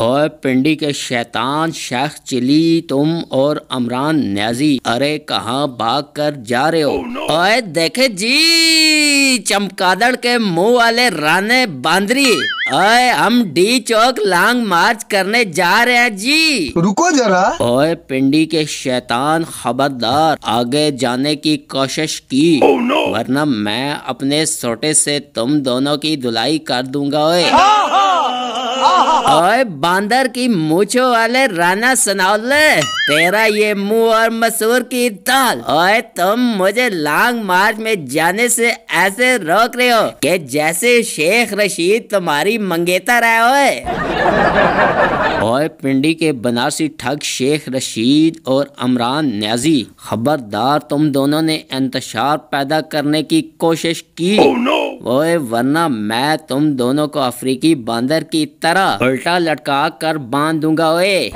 और पिंडी के शैतान शेख चिली तुम और अमरान न्याजी अरे कहाँ भाग कर जा रहे हो? Oh, no. ओए देखे जी चमकादड़ के मुँह वाले राने बांदरी। ओए हम डी चौक लॉन्ग मार्च करने जा रहे हैं जी। रुको जरा। ओए पिंडी के शैतान खबरदार आगे जाने की कोशिश की। Oh, no. वरना मैं अपने सोटे से तुम दोनों की धुलाई कर दूँगा ओए। ओए बांदर की मूछो वाले राना सनाउल्ले तेरा ये मुँह और मसूर की दाल। ओए तुम मुझे लॉन्ग मार्च में जाने से ऐसे रोक रहे हो कि जैसे शेख रशीद तुम्हारी मंगेतर है ओए ओए पिंडी के बनारसी ठग शेख रशीद और अमरान न्याजी खबरदार तुम दोनों ने इंतशार पैदा करने की कोशिश की। Oh, no! ओए, वरना मैं तुम दोनों को अफ्रीकी बंदर की तरह उल्टा लटका कर बाँध दूँगा, ओए।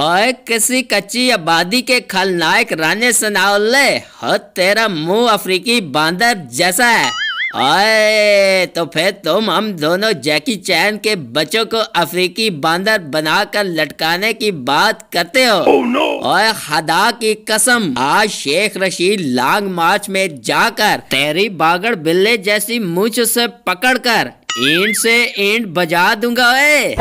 ओए, किसी कच्ची आबादी के खलनायक राने सनाउल्ले हो तेरा मुँह अफ्रीकी बांदर जैसा है। आए तो फिर तुम हम दोनों जैकी चैन के बच्चों को अफ्रीकी बांदर बनाकर लटकाने की बात करते हो oh, no. और खदा की कसम आज शेख रशीद लॉन्ग मार्च में जाकर तेरी बागड़ बिल्ले जैसी मुझ से पकड़कर ईंट से ईंट बजा दूँगा ए